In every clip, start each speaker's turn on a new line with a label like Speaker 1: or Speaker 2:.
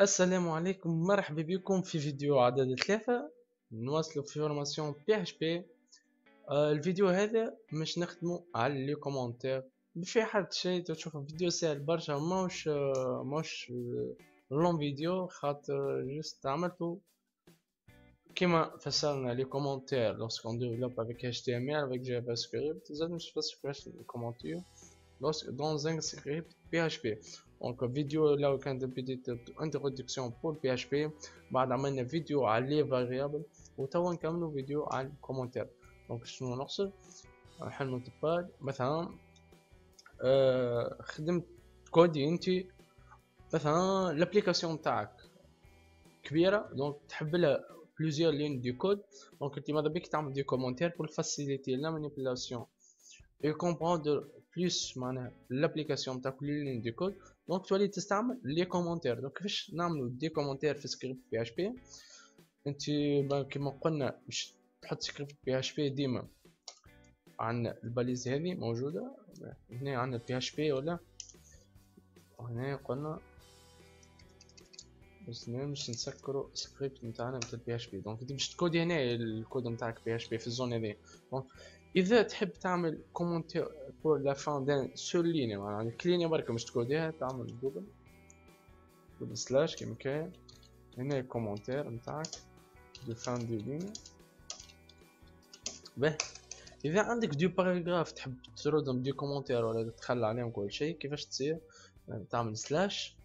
Speaker 1: السلام عليكم مرحبا بكم في فيديو عدد ثلاثة. نواصلوا في فورماسيون بي اتش بي الفيديو هذا مش نخدمو على لي كومونتير. في حد شيء تشوف فيديو سهل برشا موش موش لون فيديو خاطر جست عملتو. كيما فسرنا لي كومونتير لوسكون ديفلوب افيك اتش تي ام ال افيك جافا سكريبت زاد مش بس كيفاش لي commentaires dans un script PHP donc فيديو لو كانت بديت introduction pour PHP بعد عملنا فيديو على les variables وتوا نكملو فيديو على ال commentaire donc شنو نقصد حل تبال مثلا آه خدمت كودي انت مثلا l'application تاعك كبيره donc تحب لها plusieurs lignes de code donc انت ماذا بيك تعمل des commentaires pour faciliter la manipulation et comprendre plus معناها l'application تاعك les lignes de code donc تولي تستعمل les commentaires donc كيفاش نعملو دي كومونتير في script PHP انت كيما قلنا باش تحط script PHP ديما عندنا ال balise هذه موجودة هنا عندنا PHP ولا هنا قلنا بس مش نسكرو سكريبت نتاعنا نتاع PHP donc انت باش تكودي هنا الكود نتاعك PHP في ال zone هذه دونك إذا تحب تعمل كومونتير بور لا فان دان سول لينيا يعني كلينيا برك مش تكوديها تعمل جوجل جوجل سلاش كيما كاين هنا الكومنتير نتاعك دو فان دو لينيا به. إذا عندك دو باراجراف تحب تردهم دي كومنتير ولا تخلى عليهم كل شيء كيفاش تصير؟ تعمل سلاش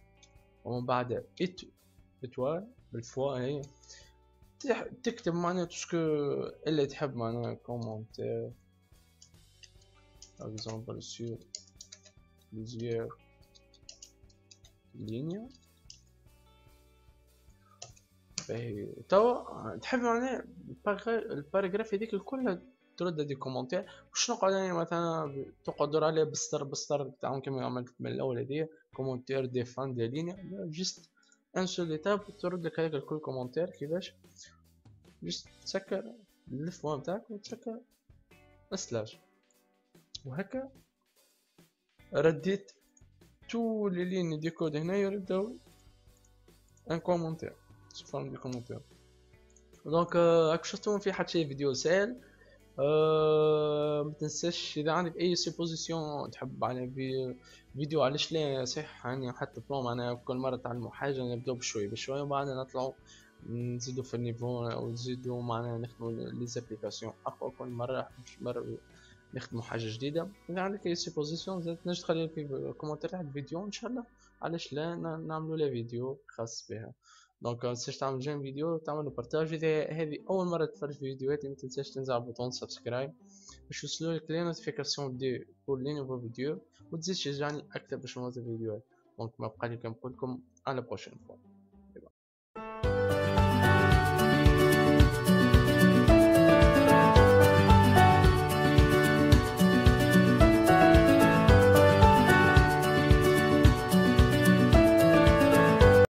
Speaker 1: ومن بعد ات اتوال بالفوا هي تكتب معناها تسكو اللي تحب معناها commentaire par exemple sur plusieurs lignes توا تحب معناها ال paragraphe هذيك الكل ترد des commentaires واش نقعد يعني مثلا تقعد عليه بسطر بسطر تاعهم كما عملت من الأول هذيا commentaire de fin de ligne juste en seule étape ترد لك هذاك الكل commentaire كيفاش؟ juste تسكر الفوا نتاعك وتسكر slash. وهكا رديت toutes les lignes de code هنا يردو en commentaire sous forme de commentaire donc راك شفتوا في حد شي فيديو سهل. أه ما تنساش إذا عندك أي supposition تحب يعني في فيديو علاش لا؟ صح يعني حتى بلون معناها كل مرة تعلموا حاجة نبداو بشوي بشوي وبعدين نطلعوا نزيدو في ال niveau ونزيدو معناها نخدمو les applications أقوى كل مرة مش مرة نخدمو حاجة جديدة. إذا عندك أي supposition زاد تنجم تخلي في commentaire تحت الفيديو إن شاء الله. علاش لا؟ نعملو لي فيديو خاص بها. donc تنساش تعمل j'aime فيديو تعملوا partage اذا هذه اول مره تتفرج في فيديوهاتي ما تنساش تنزل على bouton subscribe باش يوصلوا les notifications pour les nouveaux فيديو وتزيد تشجعني أكثر باش نوصل فيديوهات donc ما بقى لي كنقول لكم à la prochaine fois